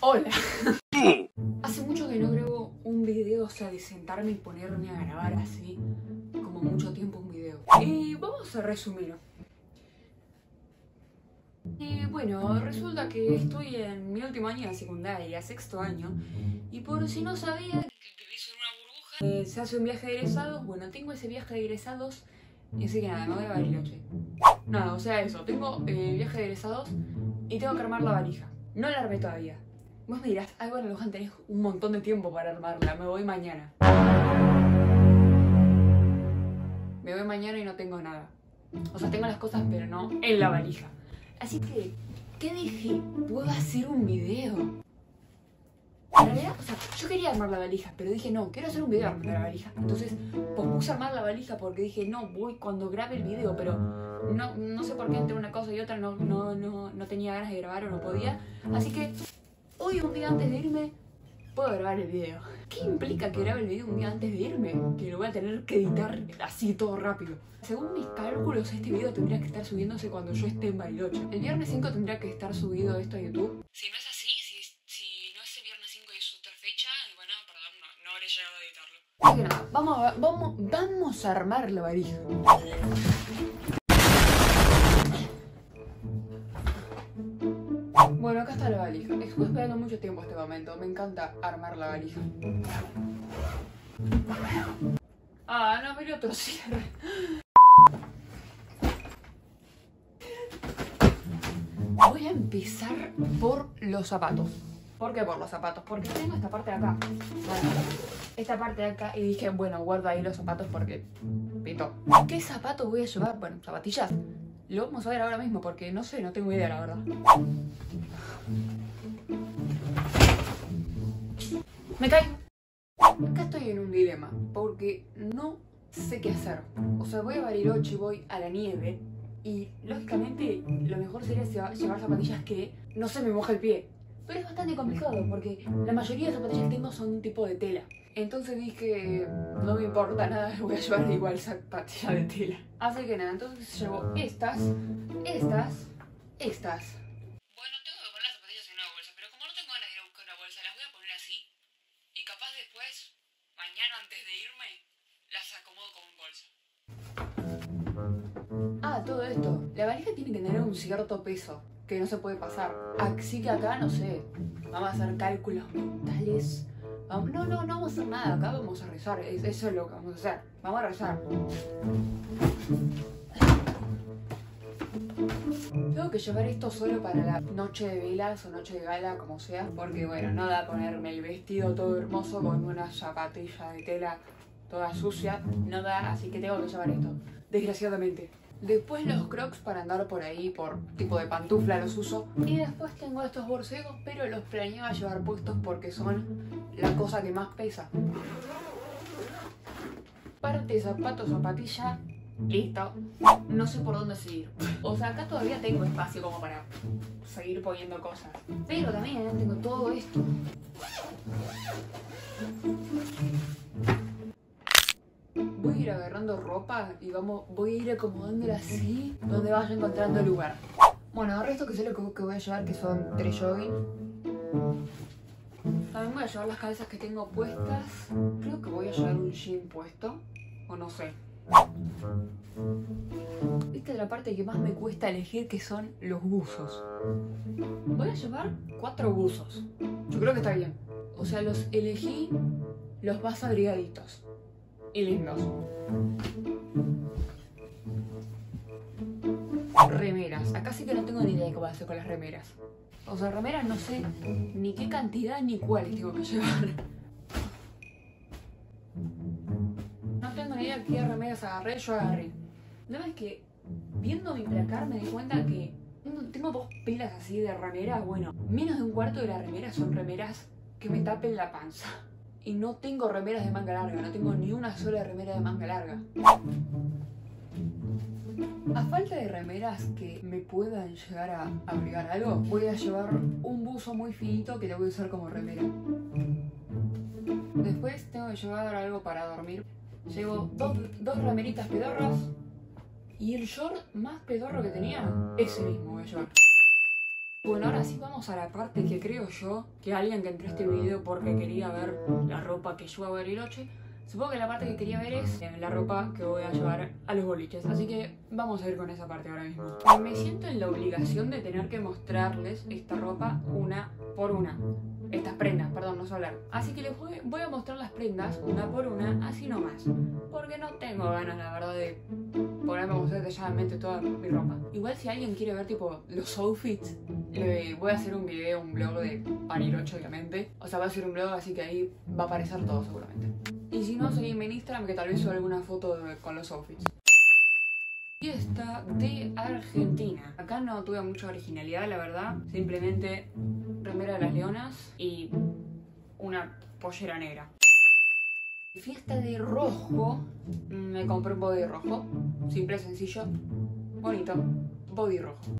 Hola. Hace mucho que no grabo un video, o sea, de sentarme y ponerme a grabar así, como mucho tiempo un video. Y vamos a resumir. Y bueno, resulta que estoy en mi último año de secundaria, sexto año, y por si no sabía que vivís en una burbuja, eh, se hace un viaje de egresados, bueno, tengo ese viaje de egresados, y así que nada, no voy a Bariloche. Nada, o sea, eso, tengo el viaje de egresados y tengo que armar la valija. No la armé todavía. Vos me dirás, ay bueno, Luján, tenés un montón de tiempo para armarla, me voy mañana. Me voy mañana y no tengo nada. O sea, tengo las cosas, pero no en la valija. Así que, ¿qué dije? ¿Puedo hacer un video? En realidad, o sea, yo quería armar la valija, pero dije, no, quiero hacer un video armando la valija. Entonces, pospuse armar la valija porque dije, no, voy cuando grabe el video, pero no, no sé por qué entre una cosa y otra no, no, no, no tenía ganas de grabar o no podía. Así que hoy, un día antes de irme, puedo grabar el video. ¿Qué implica que grabe el video un día antes de irme? Que lo voy a tener que editar así todo rápido. Según mis cálculos, este video tendría que estar subiéndose cuando yo esté en Bariloche. El viernes 5 tendría que estar subido esto a YouTube. Si no es así, si, si no es el viernes 5 y es otra fecha, bueno, perdón, no, no habré llegado a editarlo. Así que nada, vamos a, vamos, vamos a armar la valija. La valija. Estuve esperando mucho tiempo este momento. Me encanta armar la valija. Ah, no, pero otro cierre. Voy a empezar por los zapatos. ¿Por qué por los zapatos? Porque tengo esta parte de acá. Esta parte de acá y dije, bueno, guardo ahí los zapatos porque pito. ¿Qué zapatos voy a llevar? Bueno, zapatillas. Lo vamos a ver ahora mismo porque no sé, no tengo idea, la verdad. Me caí. Acá estoy en un dilema porque no sé qué hacer. O sea, voy a Bariloche y voy a la nieve y lógicamente lo mejor sería llevar zapatillas que no se me moje el pie. Pero es bastante complicado porque la mayoría de zapatillas que tengo son un tipo de tela. Entonces dije, no me importa nada, voy a llevar igual zapatilla de tela. Así que nada, entonces llevo estas, estas, estas. Todo esto. La valija tiene que tener un cierto peso que no se puede pasar. Así que acá, no sé, vamos a hacer cálculos mentales. Vamos- no, no, no vamos a hacer nada. Acá vamos a rezar. Es- Eso es lo que vamos a hacer. Vamos a rezar. Tengo que llevar esto solo para la noche de velas o noche de gala, como sea. Porque, bueno, no da ponerme el vestido todo hermoso con una zapatilla de tela toda sucia. No da, así que tengo que llevar esto. Desgraciadamente. Después los crocs para andar por ahí, por tipo de pantufla los uso. Y después tengo estos borcegos, pero los planeaba llevar puestos porque son la cosa que más pesa. Parte zapato, zapatilla, listo. No sé por dónde seguir. O sea, acá todavía tengo espacio como para seguir poniendo cosas. Pero también tengo todo esto. Ir agarrando ropa y vamos, voy a ir acomodándola así, donde vaya encontrando lugar. Bueno, el resto que sé lo que voy a llevar, que son tres jogging. También voy a llevar las calzas que tengo puestas. Creo que voy a llevar un jean puesto, o no sé. Esta es la parte que más me cuesta elegir, que son los buzos. Voy a llevar cuatro buzos. Yo creo que está bien. O sea, los elegí los más abrigaditos y lindos. Remeras. Acá sí que no tengo ni idea de qué voy a hacer con las remeras. O sea, remeras no sé ni qué cantidad ni cuáles tengo que llevar. No tengo ni idea qué remeras agarré, yo agarré. No es que viendo mi placar me di cuenta que tengo, tengo dos pilas así de remeras. Bueno, menos de un cuarto de las remeras son remeras que me tapen la panza. Y no tengo remeras de manga larga, no tengo ni una sola remera de manga larga. A falta de remeras que me puedan llegar a abrigar algo, voy a llevar un buzo muy finito que lo voy a usar como remera. Después tengo que llevar algo para dormir. Llevo dos, dos remeritas pedorras y el short más pedorro que tenía, ese mismo voy a llevar. Bueno, ahora sí vamos a la parte que creo yo que alguien que entró a este video porque quería ver la ropa que yo a Bariloche, supongo que la parte que quería ver es eh, la ropa que voy a llevar a los boliches. Así que vamos a ir con esa parte ahora mismo. Me siento en la obligación de tener que mostrarles esta ropa una por una. Estas prendas, perdón, no sé hablar. Así que les voy, voy a mostrar las prendas una por una, así nomás. Porque no tengo ganas, la verdad, de ponerme a mostrar detalladamente toda mi ropa. Igual si alguien quiere ver tipo los outfits, le voy a hacer un video, un blog de Bariloche, obviamente. O sea, va a ser un blog, así que ahí va a aparecer todo seguramente. Y si no, seguidme en Instagram que tal vez suba alguna foto de- con los outfits. Fiesta de Argentina. Acá no tuve mucha originalidad, la verdad. Simplemente remera de las leonas y una pollera negra. Fiesta de rojo. Me compré un body rojo. Simple, sencillo, bonito. Body rojo.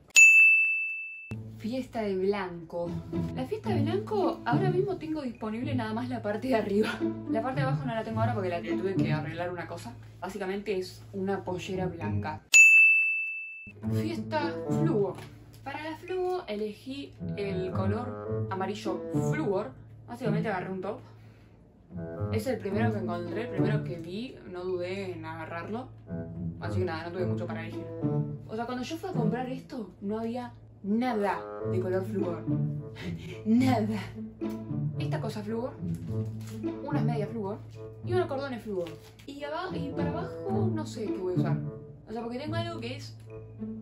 Fiesta de blanco. La fiesta de blanco ahora mismo tengo disponible nada más la parte de arriba. La parte de abajo no la tengo ahora porque la tuve que arreglar una cosa. Básicamente es una pollera blanca. Fiesta fluo. Para la fluo elegí el color amarillo fluor. Básicamente agarré un top. Es el primero que encontré, el primero que vi, no dudé en agarrarlo. Así que nada, no tuve mucho para elegir. O sea, cuando yo fui a comprar esto, no había nada de color flúor. nada. Esta cosa flúor, unas medias flúor y unos cordones flúor. Y, abajo, y para abajo no sé qué voy a usar. O sea, porque tengo algo que es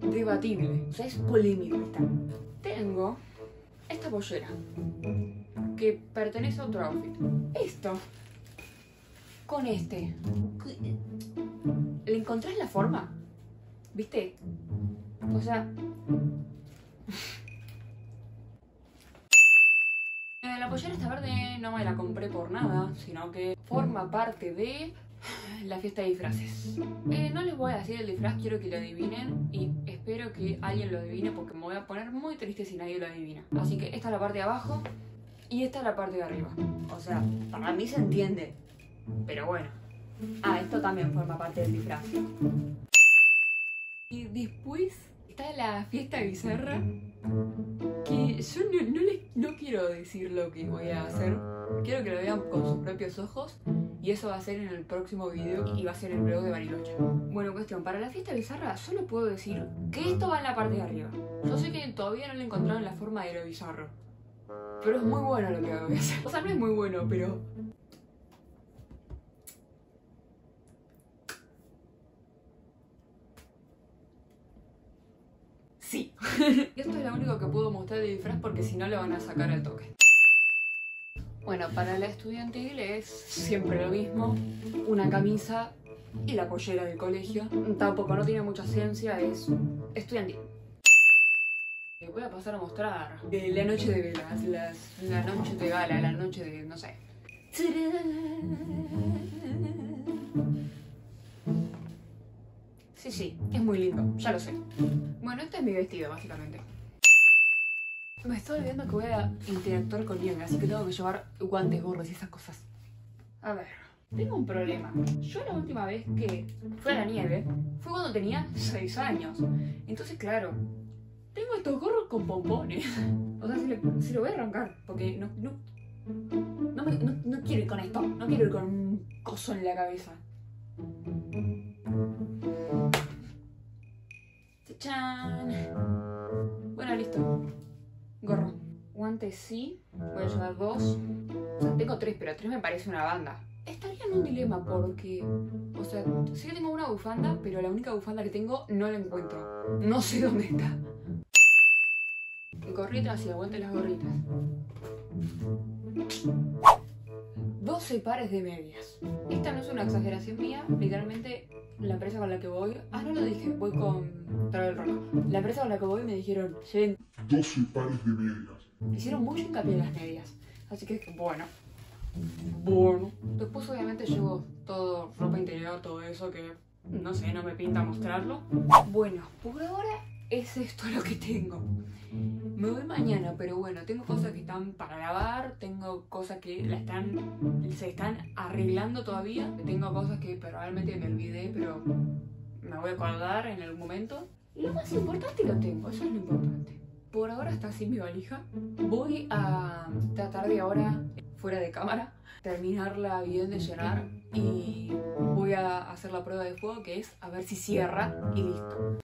debatible. O sea, es polémico esta. Tengo esta pollera pertenece a otro outfit. Esto con este. ¿Le encontrás la forma? ¿Viste? O sea. Eh, La pollera esta verde no me la compré por nada, sino que forma parte de la fiesta de disfraces. Eh, no les voy a decir el disfraz, quiero que lo adivinen y espero que alguien lo adivine porque me voy a poner muy triste si nadie lo adivina. Así que esta es la parte de abajo y esta es la parte de arriba. O sea, para mí se entiende, pero bueno. Ah, esto también forma parte del disfraz. Y después está la fiesta bizarra. Que yo no, no quiero decir lo que voy a hacer. Quiero que lo vean con sus propios ojos. Y eso va a ser en el próximo video y va a ser el blog de Bariloche. Bueno, cuestión, para la fiesta bizarra solo puedo decir que esto va en la parte de arriba. Yo sé que todavía no le encontraron la forma de lo bizarro. Pero es muy bueno lo que hacer. O sea, no es muy bueno, pero Sí. y esto es lo único que puedo mostrar de disfraz porque si no le van a sacar el toque. Bueno, para la estudiantil es siempre lo mismo. Una camisa y la pollera del colegio. Tampoco no tiene mucha ciencia, es estudiantil. Voy a pasar a mostrar eh, la noche de velas, las- la noche de gala, la noche de, no sé. Sí, sí, es muy lindo, ya lo sé. Bueno, este es mi vestido, básicamente. Me estoy olvidando que voy a interactuar con nieve, así que tengo que llevar guantes, gorros y esas cosas. A ver, tengo un problema. Yo la última vez que fui a la nieve fue cuando tenía 6 años. Entonces, claro, tengo estos gorros con pompones. O sea, si, le- si lo voy a arrancar, porque no, no, no- no quiero ir con esto. No quiero ir con un coso en la cabeza. ¡Chachán! Bueno, listo. Gorro. Guantes sí. Voy a llevar dos. O sea, tengo tres, pero tres me parece una banda. Estaría en un dilema porque. O sea, sí que tengo una bufanda, pero la única bufanda que tengo no la encuentro. No sé dónde está. Gorritas y aguante las gorritas. 12 pares de medias. Esta no es una exageración mía, literalmente la empresa con la que voy. Ah, no lo dije, voy con Travel Rock. La empresa con la que voy me dijeron, lleven 12 pares de medias. Hicieron mucho hincapié en las medias. Así que, bueno. Bueno. Después, obviamente, llevo todo, ropa interior, todo eso que, no sé, no me pinta mostrarlo. Bueno, por ahora es esto lo que tengo. Me voy mañana, pero bueno, tengo cosas que están para lavar, tengo cosas que la están, se están arreglando todavía, tengo cosas que probablemente me olvidé, pero me voy a acordar en algún momento. Lo más importante lo tengo, eso es lo importante. por ahora está así mi valija. Voy a tratar de ahora, fuera de cámara, terminarla bien de llenar y voy a hacer la prueba de fuego que es a ver si cierra y listo.